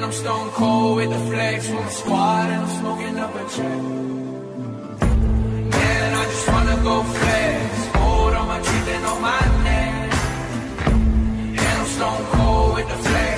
And I'm stone cold with the flex with the squad and I'm smoking up a check. Man, I just wanna go flex. Gold on my teeth and on my neck. And I'm stone cold with the flex.